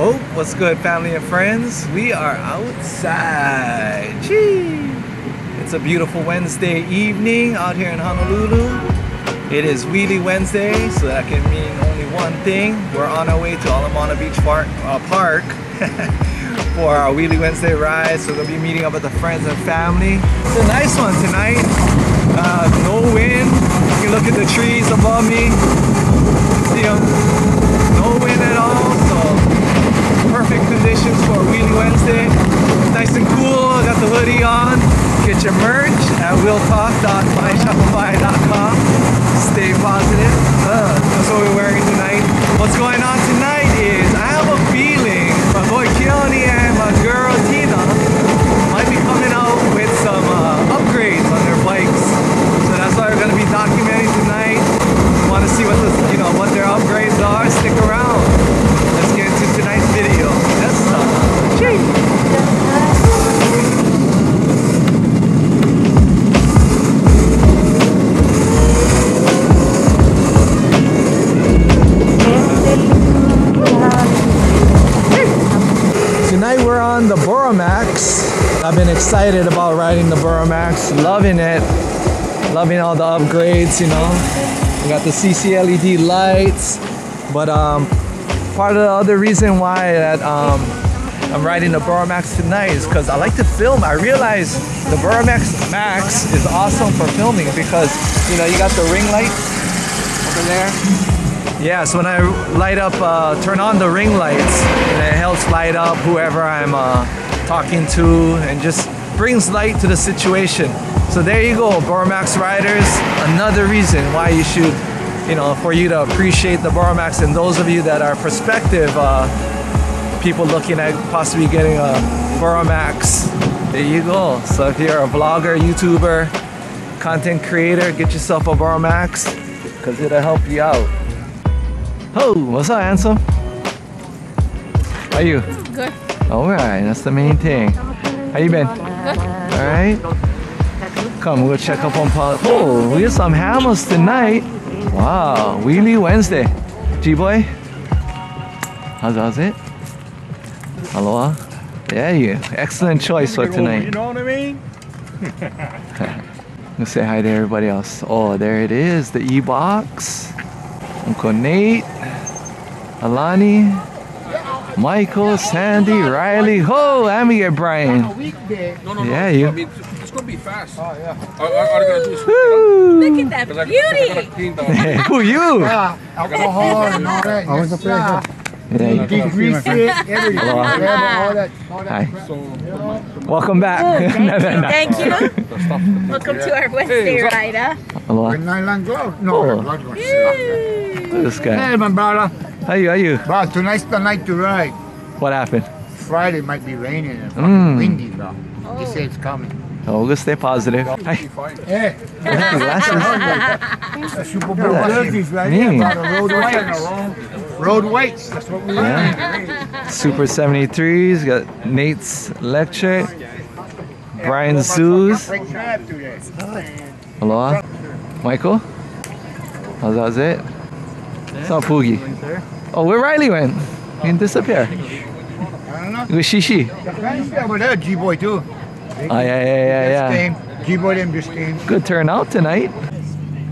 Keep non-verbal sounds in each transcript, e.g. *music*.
Oh, what's good, family and friends? We are outside. Gee. It's a beautiful Wednesday evening out here in Honolulu. It is Wheelie Wednesday, so that can mean only one thing. We're on our way to Ala Moana Beach Park, uh, park *laughs* for our Wheelie Wednesday ride. So we'll be meeting up with the friends and family. It's a nice one tonight. Uh, no wind. You can look at the trees above me. No wind at all. So perfect conditions for Wheelie Wednesday. Nice and cool. I got the hoodie on. Get your merch at wheeltok.myshopify.com. Stay positive. Uh, that's what we're wearing tonight. What's going on tonight is I have a feeling my boy Keone and my girl Tina might be coming out with some uh, upgrades on their bikes. So that's why we're gonna be documenting to see what the you know what their upgrades are? Stick around. Let's get into tonight's video. That's uh, Tonight we're on the Burromax. I've been excited about riding the Burromax, loving it, loving all the upgrades, you know. We got the CC LED lights, but um, part of the other reason why that um, I'm riding the Burromax tonight is because I like to film. I realize the Burromax Max is awesome for filming because you know you got the ring light over there. Yeah, so when I light up, uh, turn on the ring lights, and it helps light up whoever I'm uh, talking to and just brings light to the situation. So there you go, Burromax riders. Another reason why you should, you know, for you to appreciate the Burromax and those of you that are prospective uh, people looking at possibly getting a Burromax. There you go. So if you're a vlogger, YouTuber, content creator, get yourself a Burromax because it'll help you out. Oh, what's up, handsome? How you? Good. All right, that's the main thing. How you been? Good. All right. Come, we'll check up on Paul. Oh, we got some hammers tonight. Wow, Wheelie Wednesday. G-boy, how's, how's it? Aloha. Yeah, you. Excellent choice for tonight. You know what I mean? *laughs* Let's say hi to everybody else. Oh, there it is, the e-box. Uncle Nate, Alani, Michael, Sandy, Riley, ho, and we get Brian. No, no, Yeah, you- I mean, it's gonna be fast. Oh yeah. All, all, all I gotta do is Look at that Because I, I gotta beauty. clean the. *laughs* Who you? alcohol and all that. I was a yeah. Yeah, you- Degrease it, everything. Hello. Yeah, all that, all that. Hi. So Welcome back. *laughs* No, no, no. Thank you. Welcome to our Wednesday what's up? ride, huh? Aloha. Nylon gloves? No, Oh. the gloves were Look at this guy. Hey, my brother. How you? How you? Bro, tonight's the night to ride. What happened? Friday might be raining and Mm. windy, bro. They say it's coming. We'll stay eh, positive. Hi. Be fine. Hey, Glasses. Super Bowl jerseys right here, bro. The road weights. That's what we Yeah. Super 73s. Got Nate's Lectric. Brian Zeus. Break crab today. Aloha. Michael. How's, how's it? It's not Poogie. Oh, where Riley went? He didn't disappear. I don't know. It was Shishi. Over there, G-Boy too. Oh, yeah, yeah, yeah, yeah. Biscayne. G-Boy them Good turnout tonight.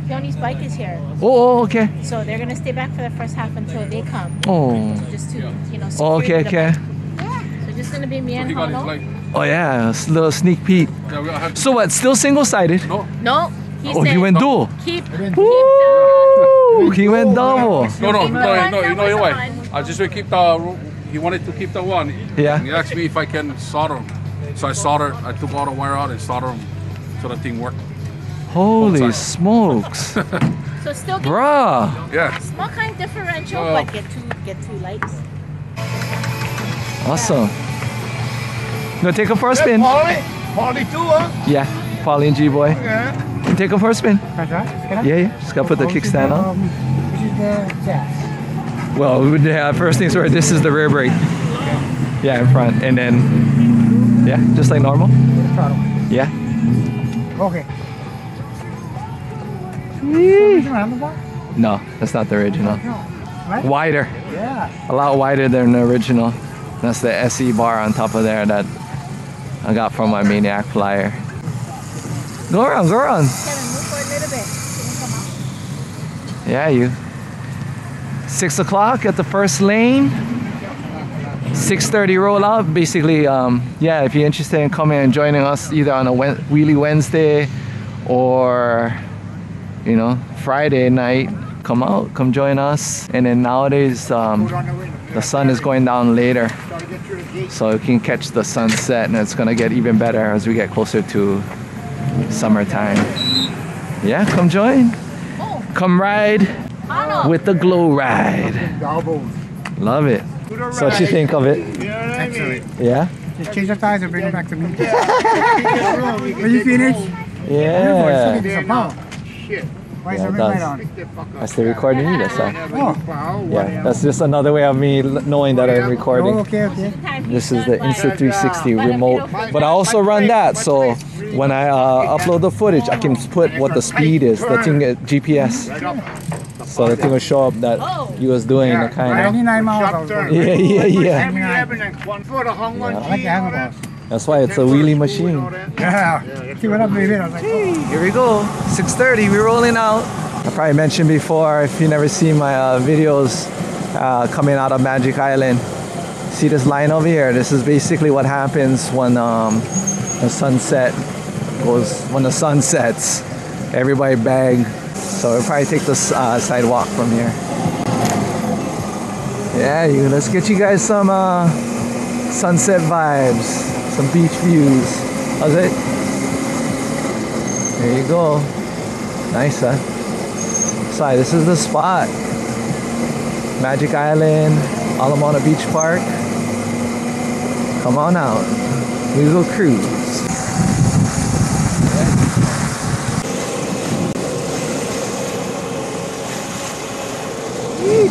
Johnny's bike is here, Oh, oh, okay. so they're gonna stay back for the first half until they come, Oh. just to you know. Oh, okay, okay. bike. So just gonna be me and He Hono. Oh, yeah. A s- little sneak peek. Yeah, we have So what? Still single sided? no. No, he Oh, said he went dual. keep keep the Woo! He went double. No, no, Keep no, the no, you know was what? I just keep the. He wanted to keep the one. Yeah. And he asked me if I can solder them. So I soldered. I took all the wire out and soldered them, so the thing worked. Holy smokes. *laughs* So still get Bruh. Yeah. small kind differential, Well. but get two get two lights. Awesome. Gonna take him for a spin. Paulie? Paulie too, huh? Yeah. Paulie and G Boy. Yeah. Take him for a spin. That's right. Yeah, yeah. Just gotta put the kickstand on. Um, this is the sash. Well, we would- yeah, first things first, this is the rear brake. Yeah, in front. And then, yeah, just like normal. Yeah. Okay. No, that's not the original. Right? Wider. Yeah. A lot wider than the original. That's the SE bar on top of there that I got from my Maniac flyer. Go around, go around. Kevin, move for a little bit. Can you come out? Yeah, you. Six o'clock at the first lane. 6:30 roll out. Basically, um, yeah. If you're interested in coming and joining us either on a Wed- Wheelie Wednesday or you know Friday night, come out, come join us. And then nowadays, um, the sun is going down later, so you can catch the sunset, and it's gonna get even better as we get closer to summertime. Yeah, come join. Come ride with the glow ride. Love it. So what you think of it? Excellent. Yeah? Just change the tires and bring it back to me. When *laughs* you finish, Yeah. it's a power. Why is Yeah, the it red light does. on? I still recording you, that's all. Oh, Yeah, that's just another way of me knowing that I'm oh, recording. okay, okay. This is the Insta360 But if you remote. But I also run that, so when I uh, upload the footage, I can put what the speed is, the thing, uh, GPS. So the thing will show up that you was doing the kind of. 99 miles. I was going. Yeah, yeah, yeah. I like the handlebars. That's why it's a wheelie machine. *laughs* Yeah. See what I'm doing I was like, oh. Here we go. 6:30. We're rolling out. I probably mentioned before. If you never seen my uh, videos uh, coming out of Magic Island, see this line over here. This is basically what happens when um, the sunset goes. When the sun sets, everybody bag. So we'll probably take this uh, sidewalk from here. Yeah, you. Let's get you guys some uh, sunset vibes, some beach views. How's it? There you go. Nice, huh? Sorry, this is the spot. Magic Island, Ala Moana Beach Park. Come on out. We go cruise.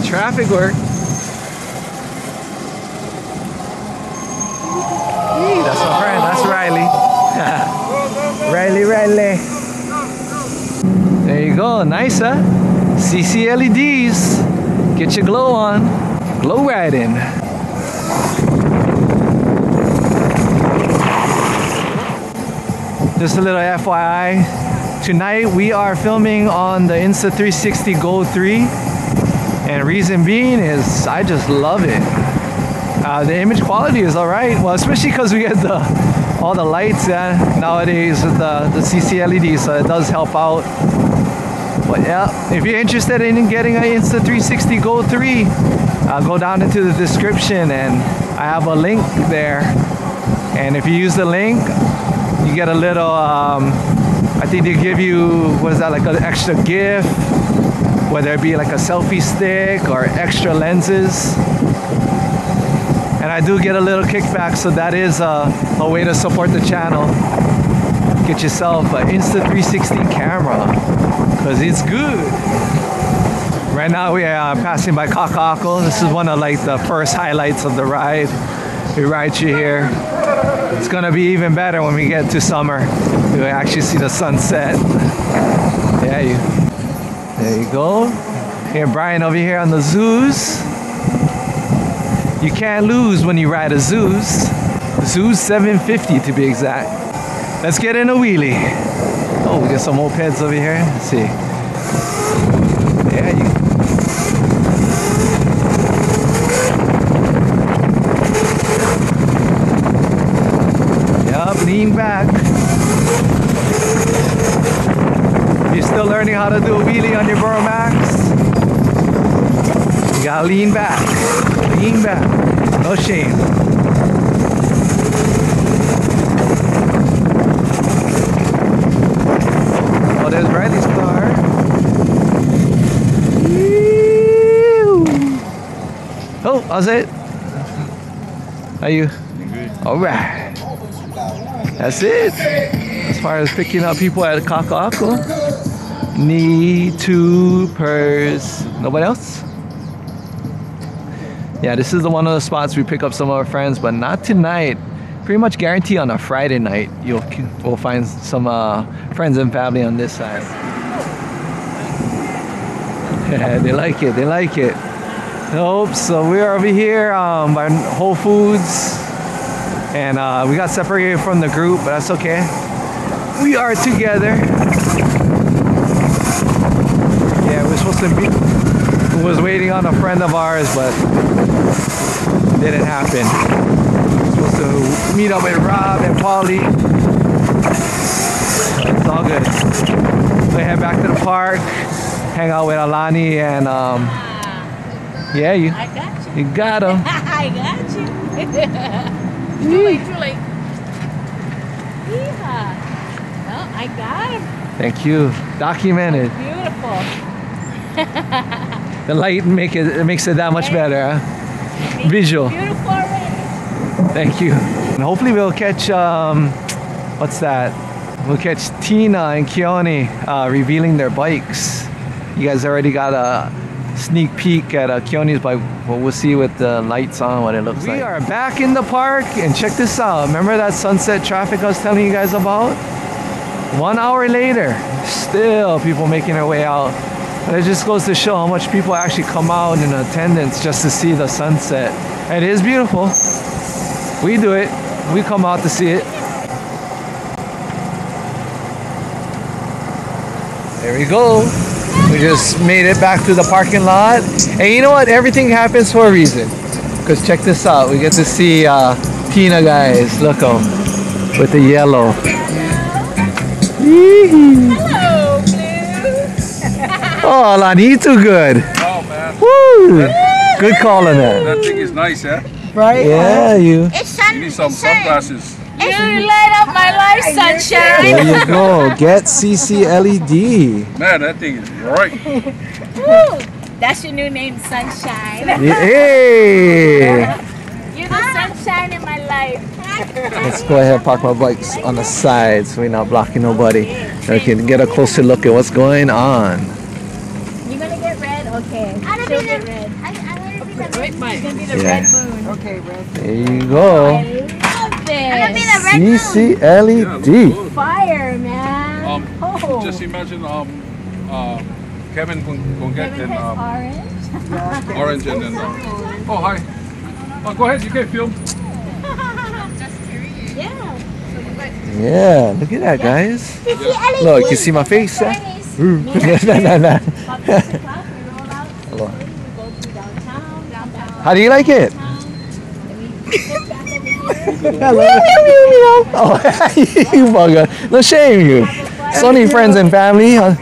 Traffic work. Yee, that's my friend. That's Riley. *laughs* Riley, Riley. There you go. Nice, huh? CC LEDs. Get your glow on. Glow riding. Just a little FYI. Tonight we are filming on the Insta360 Go 3. And reason being is I just love it. Uh, the image quality is all right. Well, especially because we get the all the lights yeah, nowadays with the, the CC LED, so it does help out. But yeah, if you're interested in getting an Insta360 Go 3, uh, go down into the description and I have a link there. And if you use the link, you get a little, um, I think they give you, what is that, like an extra gift, whether it be like a selfie stick or extra lenses and I do get a little kickback, so that is a, a way to support the channel. Get yourself an Insta360 camera, because it's good. Right now we are passing by Kakaako. This is one of like the first highlights of the ride. We ride you here. It's gonna be even better when we get to summer. We actually see the sunset. Yeah, you. There you go. Here, Brian over here on the Zeus. You can't lose when you ride a Zeus. Zeus 750 to be exact. Let's get in a wheelie. Oh, we got some mopeds over here. Let's see. Yeah, you. Lean back. Still learning how to do a wheelie on your Burromax? You gotta lean back. Lean back. No shame. Oh, there's Riley's car. Oh, how's it? Are you? All right. That's it. As far as picking up people at Kakaako. Knee, two, purse. Nobody else? Yeah, this is the one of the spots we pick up some of our friends, but not tonight. Pretty much guarantee on a Friday night you'll we'll find some uh, friends and family on this side. Yeah, *laughs* they like it. They like it. Nope. So we are over here um, by Whole Foods, and uh, we got separated from the group, but that's okay. We are together. Yeah, we're supposed to be. Was waiting on a friend of ours, but didn't happen. Supposed to meet up with Rob and Polly. It's all good. We head back to the park, hang out with Alani, and um, yeah, you I got you. you got him. *laughs* I got you. *laughs* too late, too late. Yeah. No, I got him. Thank you. Documented. Beautiful. The light make it, it makes it that much better. Huh? Visual. Beautiful already. Thank you. And hopefully we'll catch um, what's that? We'll catch Tina and Keone uh, revealing their bikes. You guys already got a sneak peek at uh, Keone's bike. Well, we'll see with the lights on what it looks like. We are back in the park and check this out. Remember that sunset traffic I was telling you guys about? One hour later, still people making their way out. And it just goes to show how much people actually come out in attendance just to see the sunset. It is beautiful. We do it. We come out to see it. There we go. We just made it back to the parking lot. And you know what? Everything happens for a reason. Because check this out. We get to see uh, Tina guys. Look 'em with the yellow. Yee-hee. Oh, Lani, you too good. Oh man, Woo! Good call on that. that thing is nice, yeah. Right? Yeah, you. It's sun. You need some sunglasses. You light up my life, sunshine. There you go. Get CC LED. Man, that thing is bright. Woo. That's your new name, Sunshine. Hey! You're the sunshine in my life. Let's go ahead and park my bikes on the side so we're not blocking nobody. So we can get a closer look at what's going on. You're gonna get red? Okay. I'm She'll gonna be the, red. I, I'm gonna be the It's gonna be the Yeah. red moon. Okay, Red. There you go. I go. love I'm gonna be the red moon. CC Yeah, looks Fire, man. Um, oh. Just imagine um, uh, Kevin gon- gonna get Kevin an um, orange. orange and then. Uh, oh hi. Oh, go ahead. You can film. Yeah. Yeah, look at that, guys. LED. Look, you see my face? huh? Chinese. Ooh. nah, Hello. We go to downtown. Downtown. How do you like it? Then we sit back over here. Hello. Oh, *laughs* you bugger. No shame you. It's only friends and family. huh?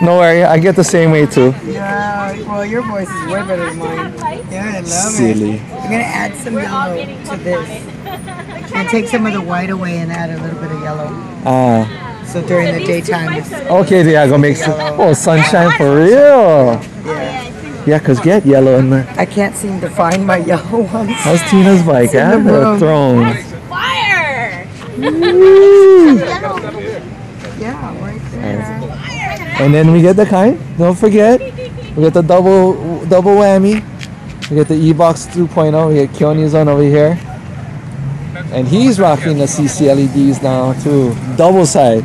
No worry, I get the same way too. Yeah, well, your voice is way better than mine. Yeah, I love it. Silly. I'm gonna add some We're all yellow getting to hooked on this. And take some of the white away and add a little bit of yellow. Ah, So during the daytime, bikes it's- are the okay, yeah, go make some. Oh, sunshine for real. Yeah, cause get yellow in there. I can't seem to find my yellow ones. How's Tina's bike? in Huh? the The throne. Fire! Yeah, right there. And then we get the kind. Don't forget, we get the double double whammy. We get the E-Box 2.0. We get Keone's on over here. And he's rocking the CC LEDs now too. Double side.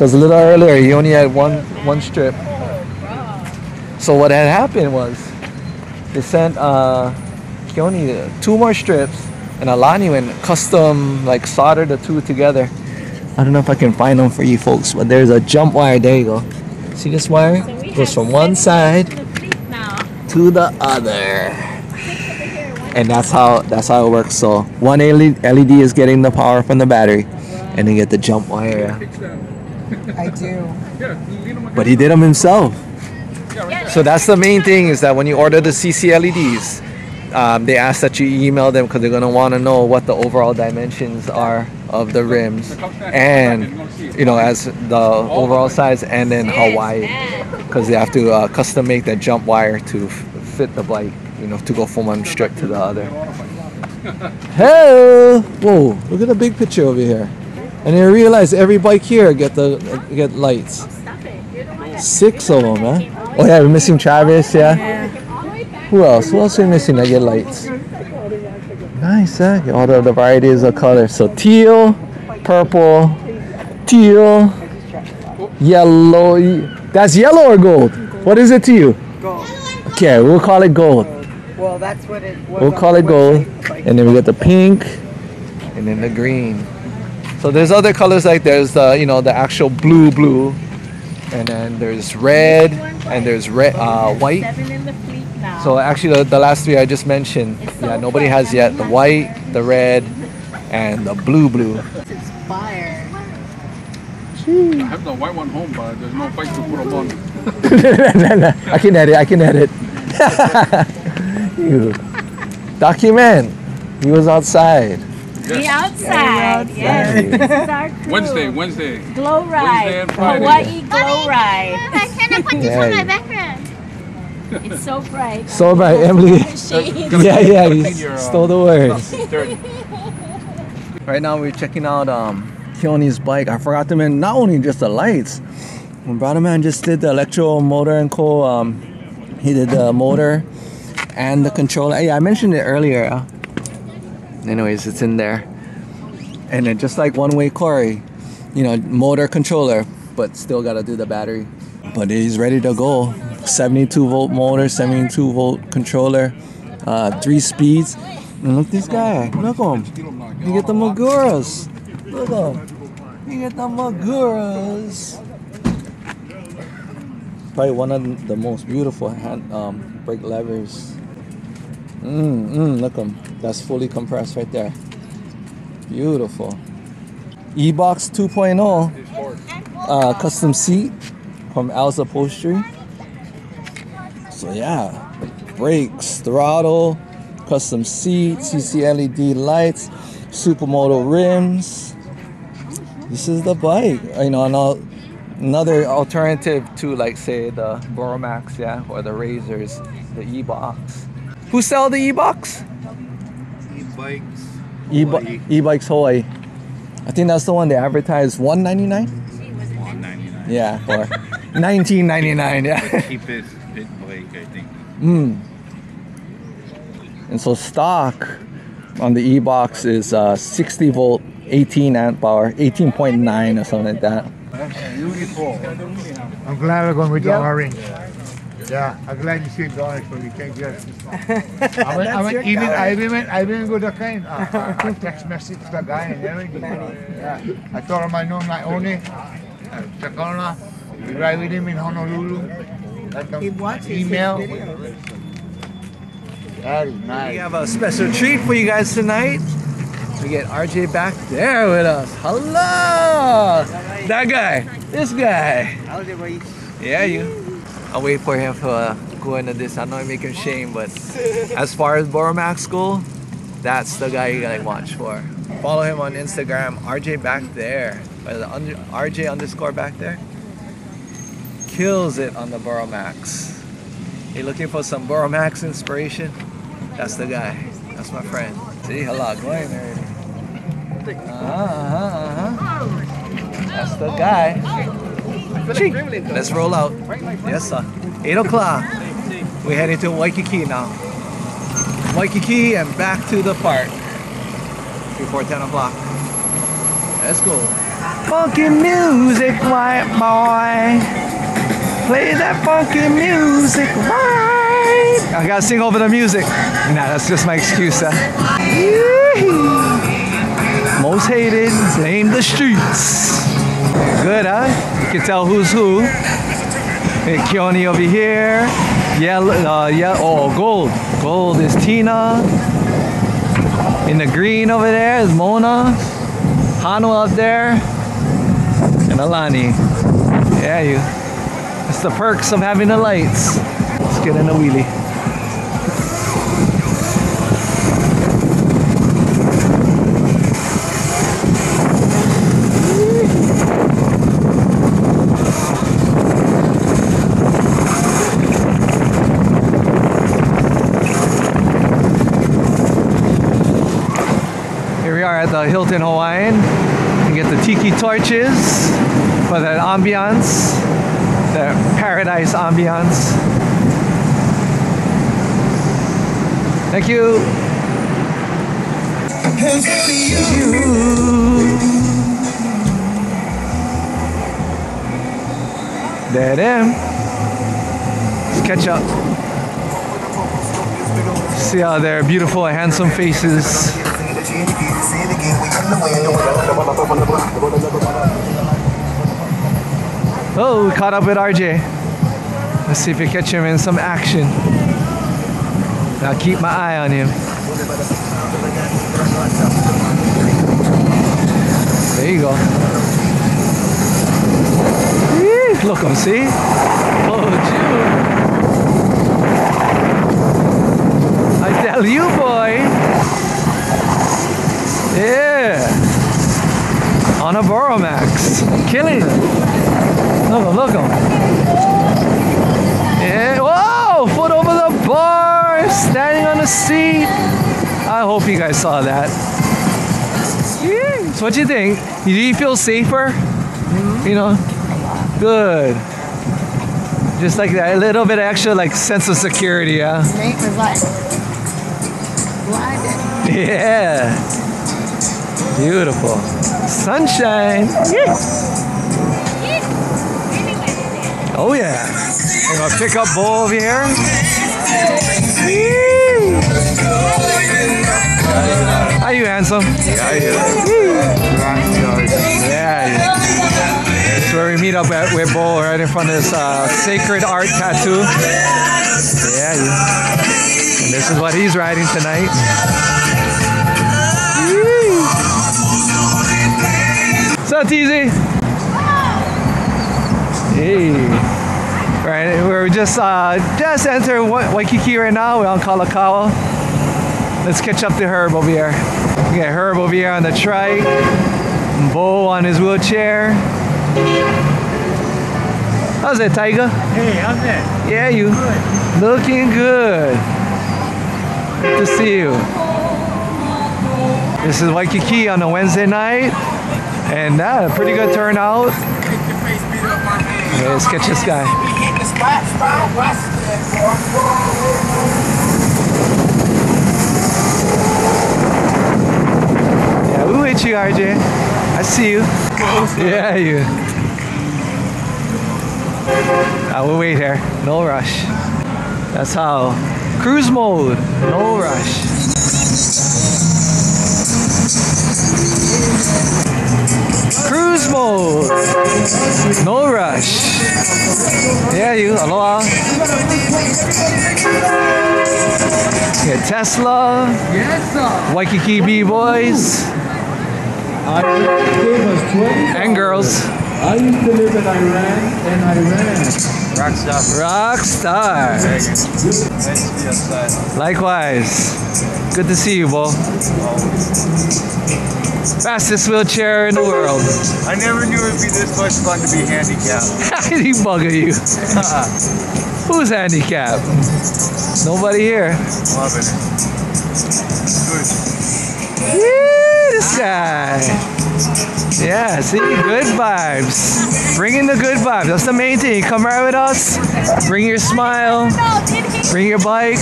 Because a little earlier he only had one one strip. So what had happened was they sent uh Keone two more strips and Alani went custom like soldered the two together. I don't know if I can find them for you folks, but there's a jump wire. There you go. See this wire? So Goes from one side to the other. Six over here, one And that's how that's how it works. So one LED LED is getting the power from the battery, and then get the jump wire. Yeah. Fix that. I do. Yeah, lean them But he did them himself. Yeah, right there. So that's the main thing is that when you order the CC LEDs, um, they ask that you email them because they're gonna want to know what the overall dimensions are of the rims, and you know as the overall size, and then how wide, because they have to uh, custom make that jump wire to f- fit the bike, you know, to go from one strip to the other. *laughs* Hey! Whoa! Look at the big picture over here. And I realize every bike here get the uh, get lights. Stop it. You're the one that Six of them, huh? Oh yeah, we're missing Travis, yeah. all the way back. Who else? Who else are we missing that get lights? Nice, huh? All the, the varieties of colors. So teal, purple, teal, yellow. That's yellow or gold? What is it to you? Gold. Okay, we'll call it gold. Well, that's what it. We'll call it gold. And then we got the pink and then the green. So there's other colors like there's the you know the actual blue blue, and then there's red and there's red uh, white. Seven in the fleet now. So actually the, the last three I just mentioned, yeah, nobody has yet the white, the red, and the blue blue. It's fire. I have the white one home, but there's no bike to put them on. *laughs* I can edit. I can edit. *laughs* you document. He was outside. The outside. Yes. Exactly. This is our. *laughs* Wednesday, Wednesday. Glow Wednesday ride. and Hawaii glow ride. I cannot put this on my background. It's so bright. So bright, Emily. *laughs* Yeah, yeah. Clean He your, uh, stole the words. *laughs* Right now we're checking out um Keone's bike. I forgot to mention not only just the lights. When Brother Man just did the electro motor and co. Um, he did the motor and the controller. Yeah, I mentioned it earlier. Anyways, it's in there. And then just like one way Corey, you know, motor controller, but still gotta do the battery. But he's ready to go. 72 volt motor, 72 volt controller, uh, three speeds. And look this guy. Look at him. You get the Maguras. Look at him. You get the Maguras. Probably one of the most beautiful hand um, brake levers. Mm, mm, look 'em. That's fully compressed right there. Beautiful. E-Box 2.0. Uh, custom seat from Al's Upholstery. So yeah, brakes, throttle, custom seat, CC LED lights, supermoto rims. This is the bike. You know, ano- another alternative to like say the Burromax, yeah, or the Razors, the E-Box. Who sell the E-Box? E-bikes. E- E-Bikes Hawaii. I think that's the one they advertise 199 199. Yeah, or *laughs* 1999 yeah. Cheapest pit bike, I think. Mm. And so stock on the e-box is uh, 60 volt, 18 amp hour, 18.9 or something like that. Beautiful. I'm glad we're going with the orange. Yeah, I'm glad you see the orange, but we can't get it. I mean, I mean, even, I even, I even go to kind, uh, *laughs* uh, I text message the guy and everything. Yeah, I told him I know my own it. Uh, Chakona, we ride with him in Honolulu. Let them He watches email. his videos. That is We have a special treat for you guys tonight. We get RJ back there with us. Hello! That guy. This guy. Yeah, you. I'll wait for him to uh, go into this. I know I make him shame, but as far as Burromax go, that's the guy you gotta watch for. Follow him on Instagram, RJ back there. By the under, RJ underscore back there. Kills it on the Burromax. You looking for some Burromax inspiration? That's the guy. That's my friend. See, hello, going already. Uh-huh, uh-huh, uh-huh. That's the guy. Ching. Let's roll out. Yes, sir. 8 o'clock. We're heading to Waikiki now. Waikiki and back to the park before 10 o'clock. Let's go. Funky music, white boy. Play that funky music white. I gotta sing over the music. Nah, that's just my excuse. Huh? Most hated, name the streets. Good, huh? You can tell who's who. Hey, Keone over here. Yellow, uh, yeah, oh, gold. Gold is Tina. In the green over there is Mona. Hano up there. And Alani. Yeah, you. It's the perks of having the lights. Let's get in the wheelie. The Hilton Hawaiian. You get the tiki torches for that ambiance, the paradise ambiance. Thank you. Dead end. Let's catch up. See all their beautiful and handsome faces. Oh, we caught up with RJ. Let's see if we catch him in some action. I'll keep my eye on him. There you go. Yee, Look him, see? Oh, Jude. I tell you, boy. Yeah. On a Burromax. Killing it. Look him, look him. Yeah. Whoa! Foot over the bar. Standing on the seat. I hope you guys saw that. Yeah. So what do you think? Do you feel safer? You know? Good. Just like that, a little bit extra like sense of security, yeah. Nate was like, blinded. Yeah. Beautiful. Sunshine. Oh yeah. I'm gonna pick up Bull over here. How you handsome? Yeah, yeah. That's where we meet up at with Bull right in front of this uh, sacred art tattoo. Yeah. And this is what he's riding tonight. What's up, TZ? Hey. Right, we're just uh, just enter Wa- Waikiki right now. We're on Kalakaua. Let's catch up to Herb over here. We got Herb over here on the trike. Bo on his wheelchair. How's it, Tiger? Hey, how's that? Yeah, you Good. looking good. Good to see you. This is Waikiki on a Wednesday night, and uh, pretty good turnout. Let's catch this guy. Yeah, we with you, RJ. I see you. Yeah, you. I will wait here. No rush. That's how. Cruise mode. No rush. Cruise mode. No rush. Yeah, you. Aloha. Yeah, Tesla. Yes, sir. Waikiki B boys I gave us 20. and girls. I used to live in Iran and Iran. Rockstar. Likewise. Good to see you, Bo. Fastest wheelchair in the world. I never knew it'd be this much fun to be handicapped. *laughs* he bugger you. *laughs* Who's handicapped? Nobody here. Loving it. Good. Yeah, this guy. Yeah, see, good vibes. Bringing the good vibes. That's the main thing. Come right with us. Bring your smile. No, did he? Bring your bike.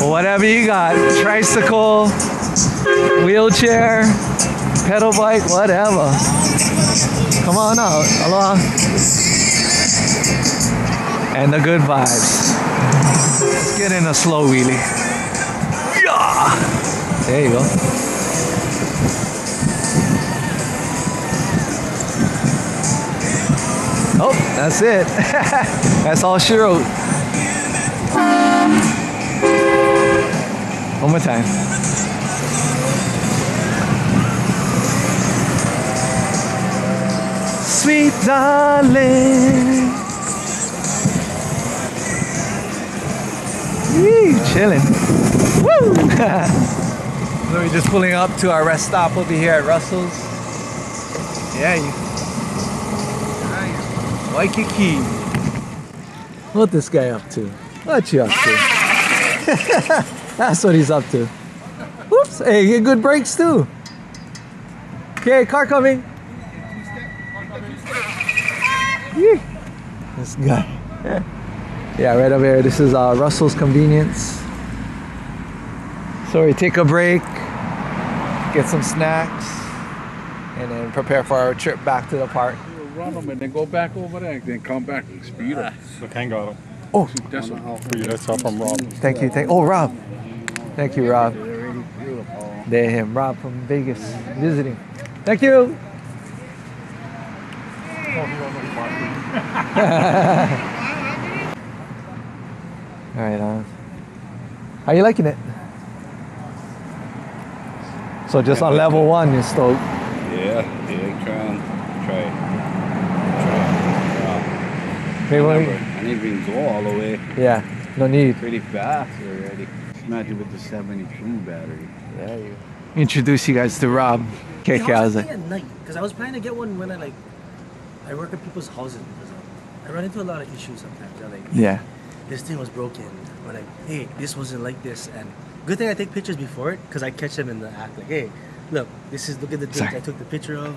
Whatever you got. Tricycle. Wheelchair. Pedal bike. Whatever. Come on out. Aloha. And the good vibes. Let's get in a slow wheelie. Yeah. There you go. Oh, that's it. *laughs* that's all she wrote. One more time. Sweet darling. Woo, chilling. Woo! *laughs* so we're just pulling up to our rest stop over here at Russell's. Yeah, you. Waikiki. What this guy up to? What you up to? *laughs* That's what he's up to. Oops. Hey, get good brakes too. Okay, car coming. Yee. This guy. yeah, right over here. This is uh, Russell's Convenience. So we take a break, get some snacks, and then prepare for our trip back to the park. Run them and then go back over there and then come back and speed up. Look, hang on. Oh, That's what. For you, that's from Rob. thank you. Thank. Oh, Rob. Thank you, Rob. They him, Rob from Vegas, visiting. Thank you. Right, uh, how you liking it? So just on level one, you're stoked. Yeah, yeah, try and try. Try. Maybe Wow. when- I didn't even go all the way. yeah, no need. Pretty fast already. Imagine with the 72 battery. Yeah, you. Introduce you guys to Rob. Okay, okay, I was at night because I was planning to get one when I like I work at people's houses because I run into a lot of issues sometimes. They're like, yeah, this thing was broken, or like, hey, this wasn't like this, and good thing I take pictures before it because I catch them in the act. Like, hey, look, this is look at the thing. I took the picture of.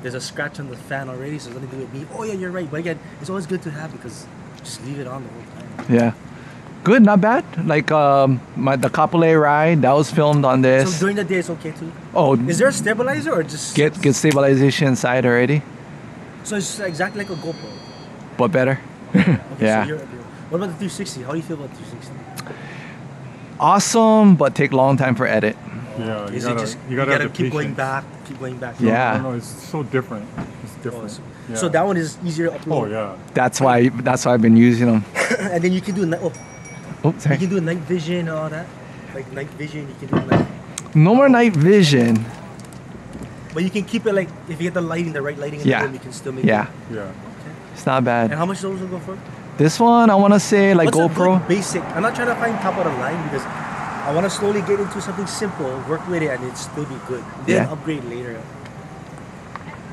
There's a scratch on the fan already, so it's nothing to do with me. Oh yeah, you're right. But again, it's always good to have because just leave it on the whole time. yeah. Good, not bad. Like um, my the Kapolei ride that was filmed on this. So during the day, it's okay too. oh, Is there a stabilizer or just get get stabilization inside already, So it's exactly like a GoPro. But better. *laughs* Okay, *laughs* Yeah. So what about the 360? How do you feel about the 360? awesome, but take long time for edit. Yeah, you Is gotta, it just you gotta, have the keep going back, keep going back? Yeah. No, no, it's so different. It's Oh, different. so, yeah. so that one is easier to upload. Oh upload. yeah. That's why that's why I've been using them. *laughs* and then you can do night. Oh, Oh, you can do night vision and all that. Like night vision, you can do night. No more night vision. But you can keep it like if you get the lighting, the right lighting in Yeah. the room, you can still make Yeah, it. Yeah. It's not bad. And how much those will go for? This one I want to say like What's a GoPro. good basic. I'm not trying to find top of the line because I want to slowly get into something simple, work with it, and it still be good. Then Yeah. upgrade later.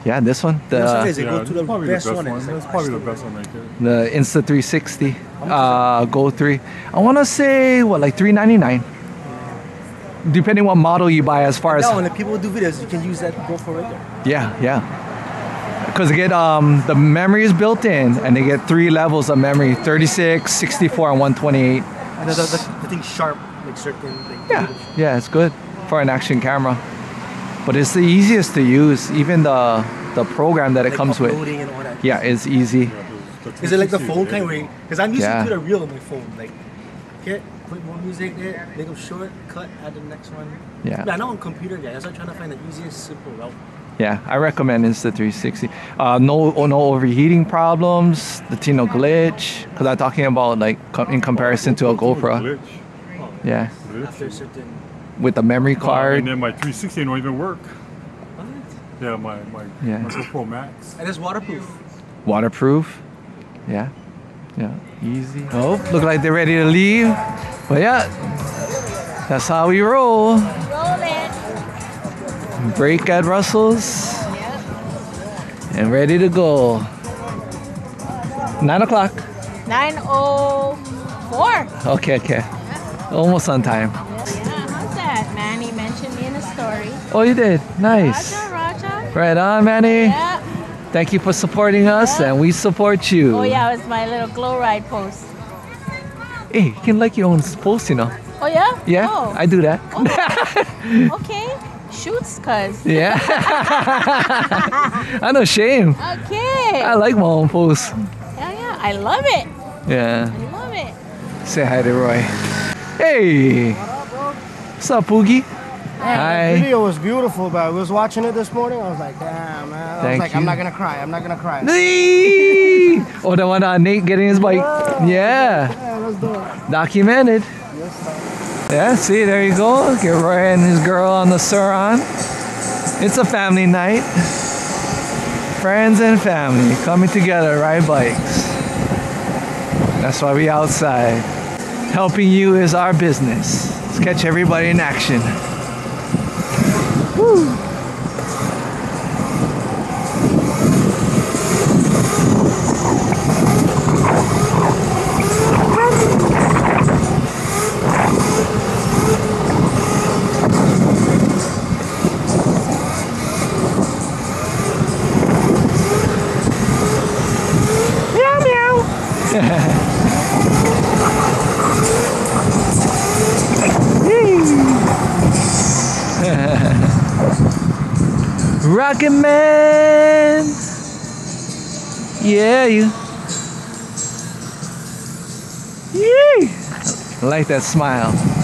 Yeah, this one. You know, The sometimes they yeah, go to is the probably best the best one. one. and That's "Ah, probably the best one right there. the Insta 360 uh, Go 3. I want to say what like 399. Depending what model you buy as far as No, and if people do videos, you can use that GoPro right there. Yeah, yeah. Because they get um the memory is built in, and they get three levels of memory: 36, 64, and 128. And the, the, the, the thing sharp, like certain. Like, Yeah, yeah, it's good for an action camera. But it's the easiest to use. Even the the program that it comes with. and all that. Yeah, it's easy. Yeah, the- the Is it like the phone kind really- way? Because I'm using Yeah. to the reel on my phone. Like, get put more music there, make them short, cut, add the next one. Yeah. I know I'm computer guy. That's why I'm trying to find the easiest, simple route. Yeah, I recommend Insta 360. Uh, no, no overheating problems. The Tino glitch. Because I'm talking about like com- in comparison to a GoPro. Glitch. Yeah, Glitch. A with the memory Oh, card. And then my 360 don't even work. What? Yeah, my my, Yeah. my GoPro Max. And it's waterproof. waterproof. Yeah, yeah, easy. Oh, look like they're ready to leave. But yeah, that's how we roll. Roll Break at Russell's and ready to go. Nine o'clock. 904. Okay, okay. Almost on time. Yeah, how's that? Manny mentioned me in a story. Oh, you did. Nice. Roger, Roger. Right on, Manny. Yeah. Thank you for supporting us, Yeah. and we support you. Oh, yeah, it was my little glow ride post. Hey, you can like your own post, you know. Oh, yeah? Yeah, Oh, I do that. Oh. *laughs* okay. Shoots, cuz. yeah. *laughs* I know shame. Okay. I like my own posts. yeah, yeah. I love it. Yeah. I love it. Say hi to Roy. Hey. bro What's up, Poogie? The Hi. video was beautiful, but I was watching it this morning. I was like, damn, man. I Thank was like, you. I'm not gonna cry. I'm not gonna cry. Oh, the one on Nate getting his bike. Yeah. Yeah, let's do it. Documented. Yeah, see, there you go. Get Roy and his girl on the Surron. It's a family night. Friends and family coming together, ride bikes. That's why we outside. Helping you is our business. Let's catch everybody in action. Meow Rocket Man. Yeah, you. Yee. I like that smile.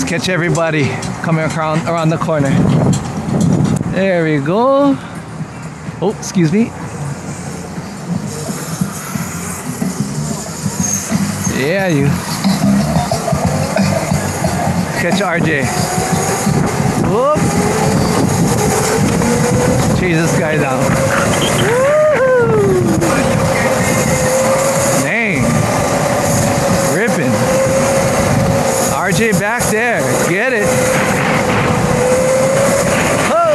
Catch everybody coming around around the corner. There we go. Oh, excuse me. Yeah, you. Catch RJ. Whoop. Chase this guy down. Back there. Get it. Oh.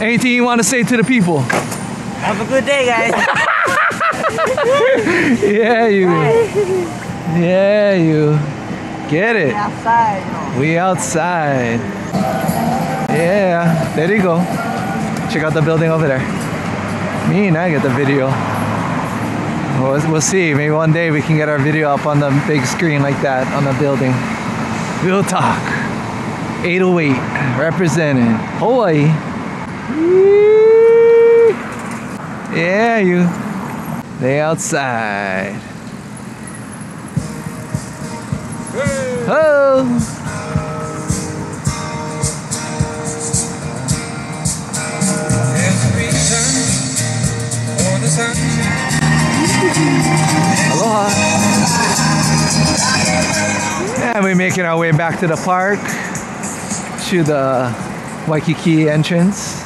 Anything you want to say to the people? Have a good day, guys. Yeah, you. Yeah, you. Get it. Outside. We outside. Yeah, there you go. Check out the building over there. Me and I get the video. We'll, we'll see. Maybe one day we can get our video up on the big screen like that on the building. We'll talk. 808 representing Hawaii. Yeah, you. They outside. Oh. Aloha. And we're making our way back to the park to the Waikiki entrance.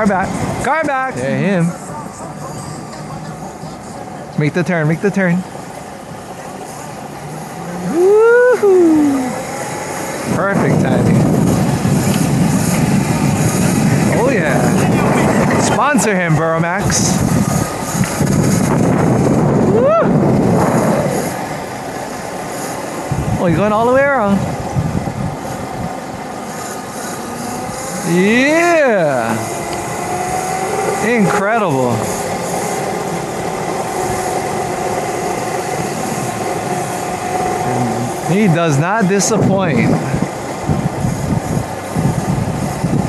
Car back. Car back. There him. Make the turn, make the turn. Woohoo! Perfect timing. Oh yeah. Sponsor him, Burromax. Oh, you're going all the way around. Yeah. Incredible. He does not disappoint.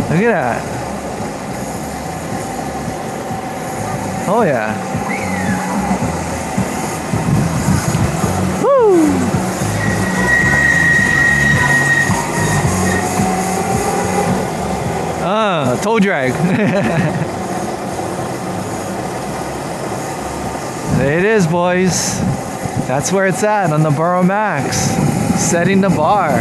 Look at that. Oh yeah. Woo! Ah, toe drag. *laughs* it is, boys. That's where it's at on the Burromax. Setting the bar.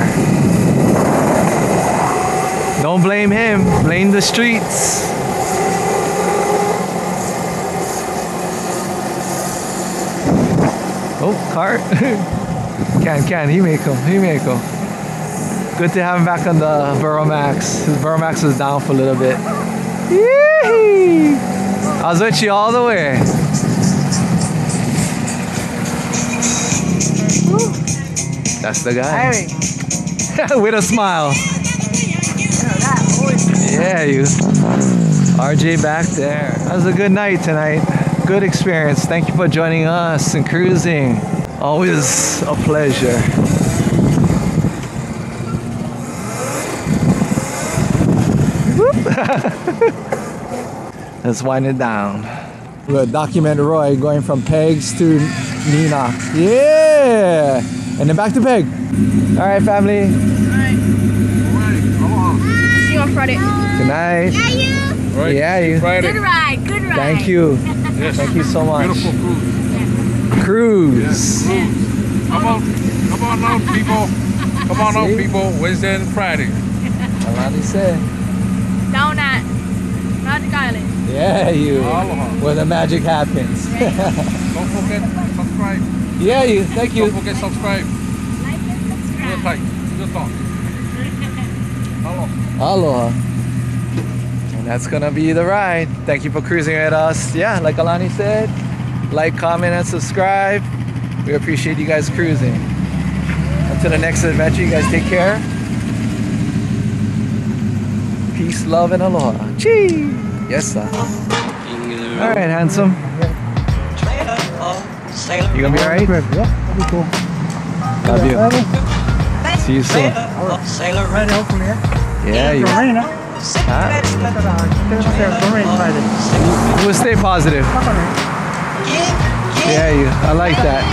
Don't blame him, blame the streets. Oh, cart. *laughs* can, can, he may come, he may come. Good to have him back on the Burromax. His Burromax was down for a little bit. Yee! I was with you all the way. That's the guy. *laughs* With a smile. Yeah, you. RJ back there. That was a good night tonight. Good experience. Thank you for joining us and cruising. Always a pleasure. *laughs* Let's wind it down. We'll document Roy going from pegs to Nina. Yeah! And then back to peg. All right, family. All right. See you on Friday. Good night. Yeah, you. Right? Yeah, you. Friday. Good ride. Good ride. Thank you. Yes. Thank you so much. Beautiful cruise. Cruise. Come on, come on out, people. Come on out, people. Wednesday and Friday. Alani said. Down at Magic Island. Yeah, you. Aloha. Where the magic happens. Don't forget subscribe. Yeah, you. Thank you. Don't forget subscribe. Like and Good subscribe. tight. Good talk. *laughs* Aloha. Aloha. And that's gonna be the ride. Thank you for cruising with us. Yeah, like Alani said, like, comment, and subscribe. We appreciate you guys cruising. Until the next adventure, you guys take care. Peace, love, and aloha. Chee! Yes, sir. All right, handsome. You gonna be alright? Yeah, that'll be cool. Love you. See you soon. Sailor, Friday, hopefully, yeah. Yeah, you. Rain, huh? Huh? Don't rain Friday. We'll stay positive. Yeah, you. I like that.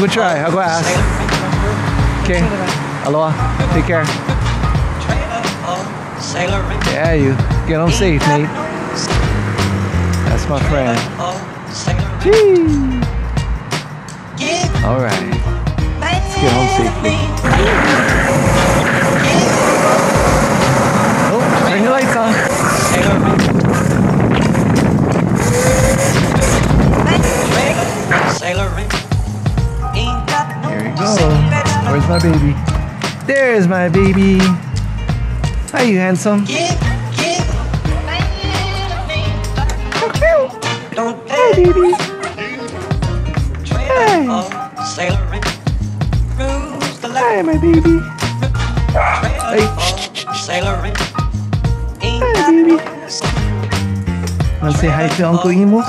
We'll try. I'll go ask. Okay. Aloha. Take care. Yeah, you. Get home safe, mate. That's my friend. All right. Let's get home. Oh, your lights on. Here we go. Where's my baby? There's my baby. Hi, you handsome. Baby. Hi. Hi, my baby. Hey. Hi, baby. Want to say hi to Uncle Emo?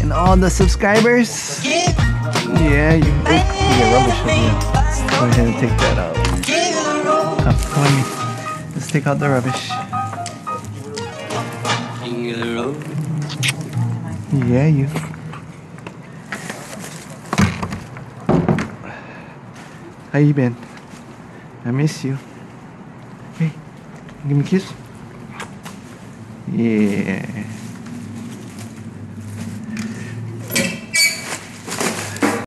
And all the subscribers? Yeah, you. Get rubbish here. Go ahead and take that out. Come, on. Let's take out the rubbish. Yeah, you. How you been? I miss you. Hey, give me a kiss. Yeah.